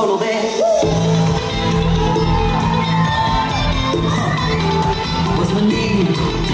solo de... What's my name?